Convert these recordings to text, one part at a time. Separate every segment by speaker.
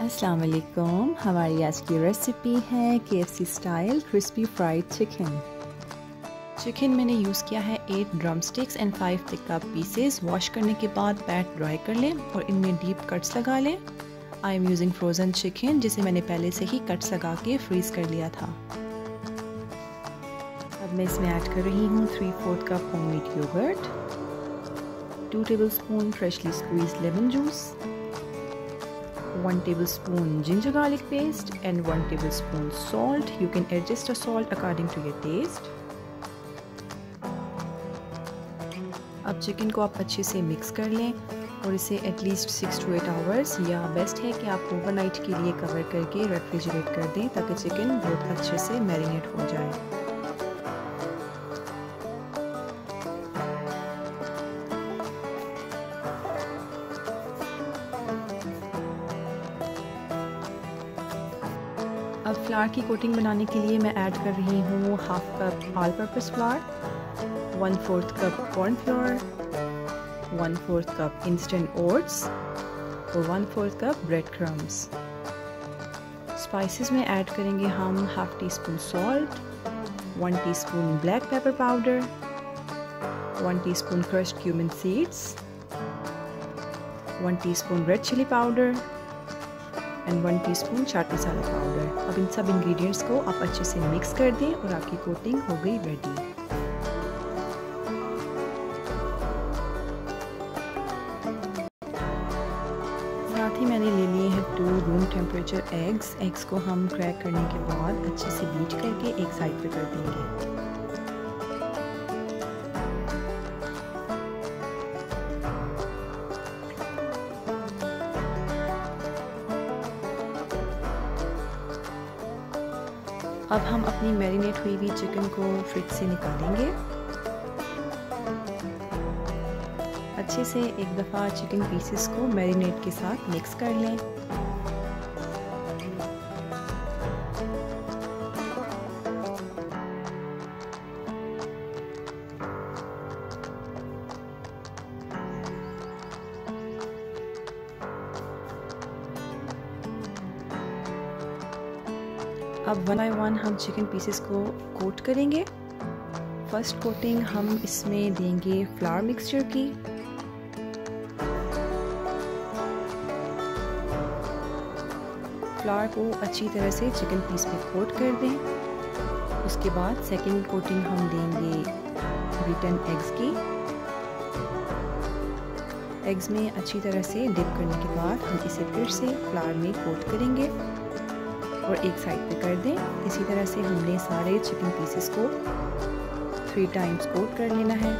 Speaker 1: अस्सलाम वालेकुम हमारी आज की रेसिपी है KFC style crispy fried chicken chicken मैंने यूज़ किया है eight drumsticks and five tikka pieces wash करने के बाद पैट ड्राई कर लें और इनमें डीप कट्स लगा लें. I am using frozen chicken जिसे मैंने पहले से ही कट्स लगा के फ्रीज़ कर लिया था. अब मैं इसमें ऐड कर रही हूँ three fourth cup homemade yogurt two tablespoon freshly squeeze lemon juice 1 tablespoon ginger garlic paste and 1 tablespoon salt. You can adjust the salt according to your taste. अब चिकन को आप अच्छे से मिक्स कर लें और इसे at least six to eight hours या बेस्ट है कि आप ओवरनाइट के लिए कवर करके रेफ्रिजरेट कर दें ताकि चिकन बहुत अच्छे से मैरिनेट हो जाए। अब फ्लावर की कोटिंग बनाने के लिए मैं ऐड कर रही हूँ half cup all purpose flour one fourth cup corn flour one fourth cup instant oats और one fourth cup bread crumbs spices में ऐड करेंगे हम half teaspoon salt one teaspoon black pepper powder one teaspoon crushed cumin seeds one teaspoon red chili powder and one teaspoon chaat masala powder अब इन सब ingredients को आप अच्छे से मिक्स कर दें और आपकी कोटिंग हो गई रेडी साथ ही मैंने ले लिए हैं two room temperature eggs eggs को हम क्रैक करने के बाद अच्छे से बीट करके एक साइड पे कर देंगे। अब हम अपनी मैरिनेट हुई हुई चिकन को फ्रिज से निकालेंगे। अच्छे से एक दफ़ा चिकन पीसेस को मैरिनेट के साथ मिक्स कर लें। अब वन बाई वन हम चिकन पीसेस को कोट करेंगे। फ़र्स्ट कोटिंग हम इसमें देंगे फ्लावर मिक्सचर की। फ्लावर को अच्छी तरह से चिकन पीस पे कोट कर दें। उसके बाद सेकंड कोटिंग हम देंगे बीटन एग्स की। एग्स में अच्छी तरह से डिप करने के बाद हम इसे फिर से फ्लावर में कोट करेंगे। और एक साइड पे कर दें। इसी तरह से हमने सारे चिकन पीसेस को थ्री टाइम्स कोट कर लेना है।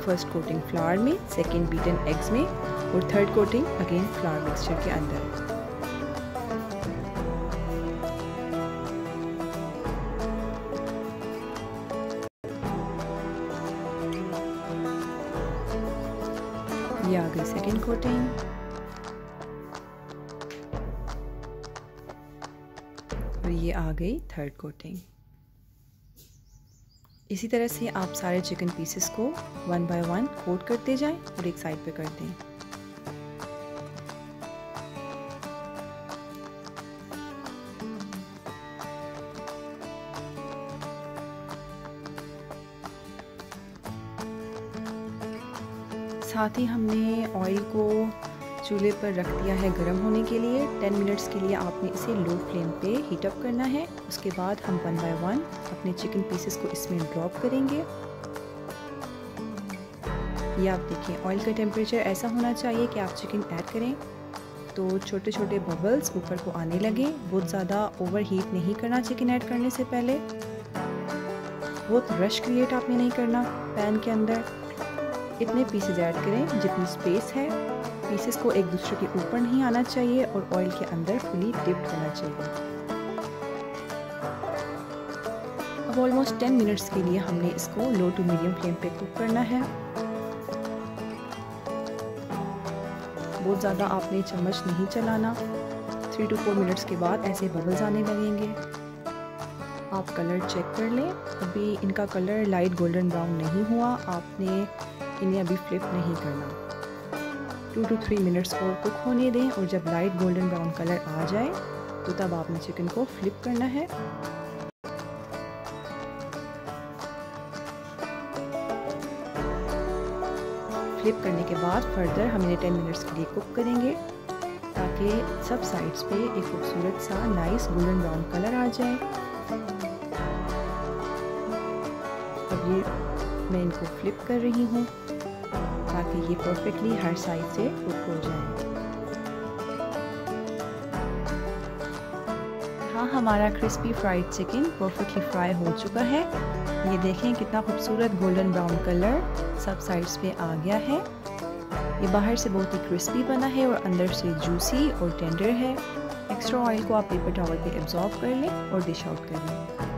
Speaker 1: फ़र्स्ट कोटिंग फ्लावर में सेकेंड बीटन एग्स में और third coating again flour mixture के अंदर। ये आ गई सेकेंड कोटिंग और ये आ गई थर्ड कोटिंग इसी तरह से आप सारे चिकन पीसेस को वन बाय वन कोट करते जाएँ और एक साइड पे कर दें. साथ ही हमने ऑयल को चूल्हे पर रख दिया है गर्म होने के लिए। 10 मिनट्स के लिए आपने इसे लो फ्लेम पे हीट अप करना है। उसके बाद हम वन बाय वन अपने चिकन पीसेस को इसमें ड्रॉप करेंगे। ये आप देखिए, ऑयल का टेम्परेचर ऐसा होना चाहिए कि आप चिकन ऐड करें। तो छोटे छोटे बबल्स ऊपर को आने लगे। बहुत ज़्यादा ओवर हीट नहीं करना चिकन ऐड करने से पहले। बहुत रश क्रिएट आपने नहीं करना पैन के अंदर। इतने पीसेज ऐड करें जितनी स्पेस है। पीसेस को एक दूसरे के ऊपर नहीं आना चाहिए और ऑयल के अंदर फुली डिप्ड होना चाहिए। अब ऑलमोस्ट 10 मिनट्स के लिए हमने इसको लो टू मीडियम फ्लेम पे कुक करना है। बहुत ज़्यादा आपने चम्मच नहीं चलाना। थ्री टू फोर मिनट्स के बाद ऐसे बबल्स आने लगेंगे। आप कलर चेक कर लें। अभी इनका कलर लाइट गोल्डन ब्राउन नहीं हुआ। आपने इन्हें अभी फ्लिप नहीं करना। टू टू थ्री मिनट्स और कुक होने दें और जब लाइट गोल्डन ब्राउन कलर आ जाए तो तब आपने चिकन को फ्लिप करना है। फ्लिप करने के बाद फर्दर हम इन्हें टेन मिनट्स के लिए कुक करेंगे, ताकि सब साइड्स पे एक खूबसूरत सा नाइस गोल्डन ब्राउन कलर आ जाए। अब ये मैं इनको फ्लिप कर रही हूँ। ताकि ये परफेक्टली हर साइड से कुक हो जाए। हाँ हमारा crispy fried chicken perfectly fry हो चुका है। ये देखें कितना खूबसूरत गोल्डन ब्राउन कलर सब साइड्स पे आ गया है। ये बाहर से बहुत ही क्रिस्पी बना है और अंदर से जूसी और टेंडर है। एक्स्ट्रा ऑयल को आप पेपर टॉवल पे एब्जॉर्ब कर लें और डिश आउट कर लें।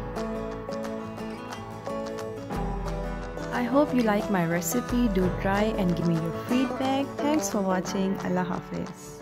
Speaker 1: I hope you like my recipe. Do try and give me your feedback. Thanks for watching. Allah Hafiz.